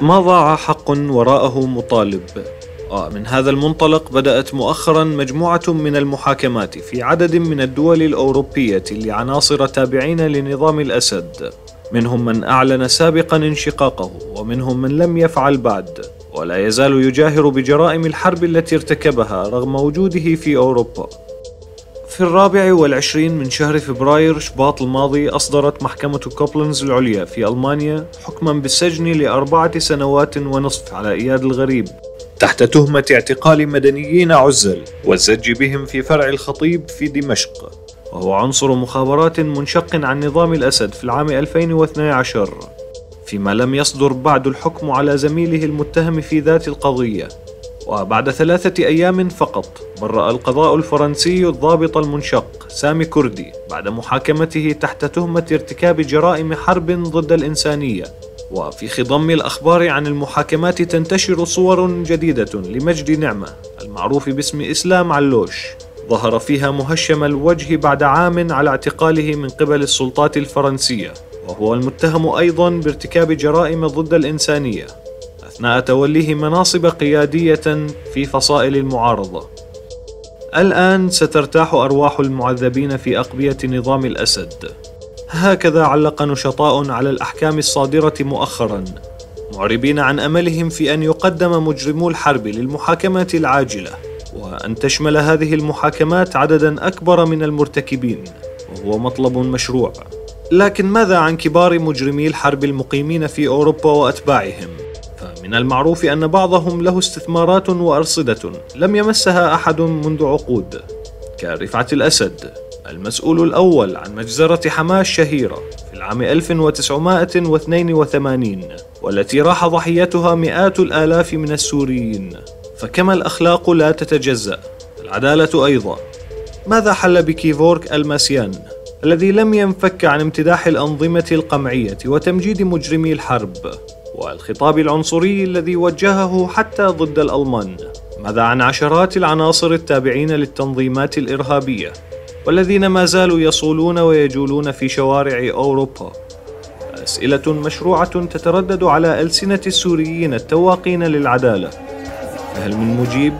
ما ضاع حق وراءه مطالب؟ ومن هذا المنطلق بدأت مؤخرا مجموعة من المحاكمات في عدد من الدول الأوروبية لعناصر تابعين لنظام الأسد. منهم من أعلن سابقا انشقاقه ومنهم من لم يفعل بعد. ولا يزال يجاهر بجرائم الحرب التي ارتكبها رغم وجوده في أوروبا. في الرابع والعشرين من شهر فبراير شباط الماضي أصدرت محكمة كوبلنز العليا في ألمانيا حكما بالسجن لأربعة سنوات ونصف على إياد الغريب تحت تهمة اعتقال مدنيين عزل والزج بهم في فرع الخطيب في دمشق. وهو عنصر مخابرات منشق عن نظام الأسد في العام 2012 فيما لم يصدر بعد الحكم على زميله المتهم في ذات القضية. وبعد ثلاثة أيام فقط برأ القضاء الفرنسي الضابط المنشق سامي كردي بعد محاكمته تحت تهمة ارتكاب جرائم حرب ضد الإنسانية. وفي خضم الأخبار عن المحاكمات تنتشر صور جديدة لمجد نعمة المعروف باسم إسلام علوش. ظهر فيها مهشم الوجه بعد عام على اعتقاله من قبل السلطات الفرنسية. وهو المتهم أيضا بارتكاب جرائم ضد الإنسانية أثناء توليه مناصب قيادية في فصائل المعارضة. الآن سترتاح أرواح المعذبين في أقبية نظام الأسد هكذا علق نشطاء على الأحكام الصادرة مؤخرا معربين عن أملهم في أن يقدم مجرمو الحرب للمحاكمة العاجلة وأن تشمل هذه المحاكمات عددا أكبر من المرتكبين وهو مطلب مشروع لكن ماذا عن كبار مجرمي الحرب المقيمين في أوروبا وأتباعهم؟ فمن المعروف أن بعضهم له استثمارات وأرصدة لم يمسها أحد منذ عقود. كرفعة الأسد المسؤول الأول عن مجزرة حماة الشهيرة في العام 1982 والتي راح ضحيتها مئات الآلاف من السوريين. فكما الأخلاق لا تتجزأ العدالة أيضا. ماذا حل بكيفورك الماسيان الذي لم ينفك عن امتداح الأنظمة القمعية وتمجيد مجرمي الحرب؟ والخطاب العنصري الذي وجهه حتى ضد الألمان ماذا عن عشرات العناصر التابعين للتنظيمات الإرهابية والذين ما زالوا يصولون ويجولون في شوارع أوروبا أسئلة مشروعة تتردد على ألسنة السوريين التواقين للعدالة فهل من مجيب؟